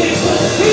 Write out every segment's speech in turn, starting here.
God's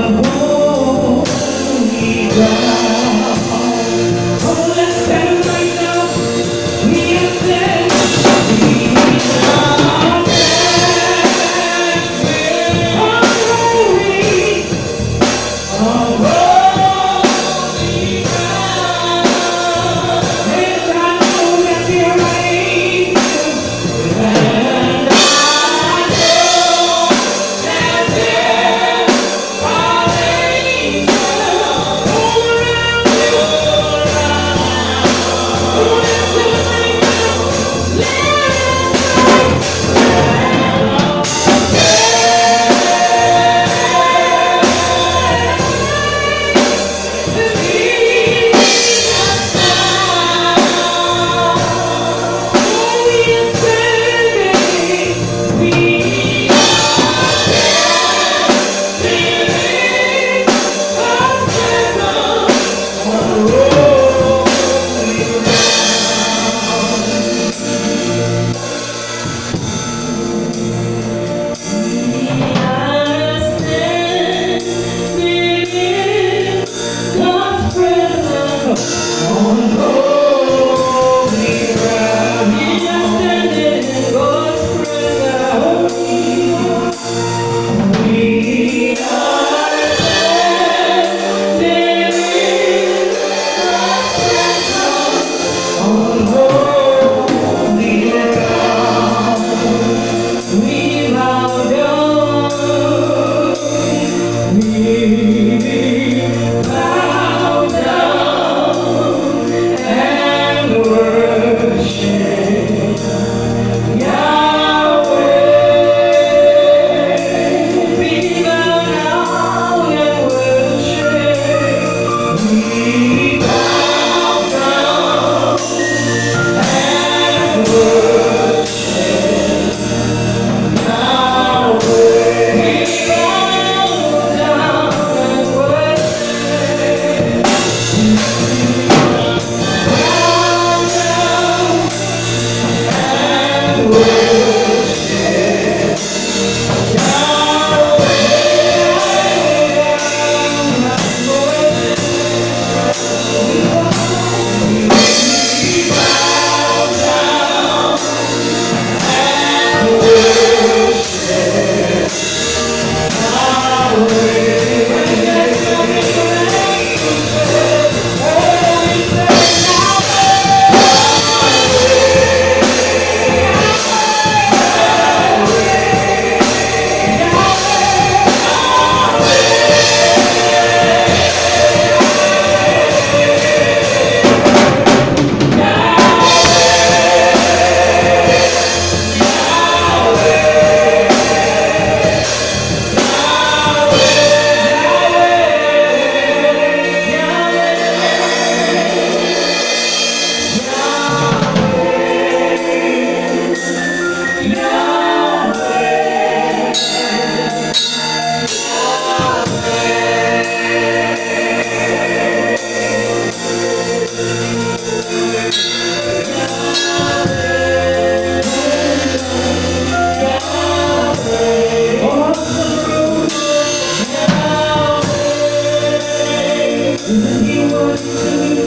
Oh, Senhor. to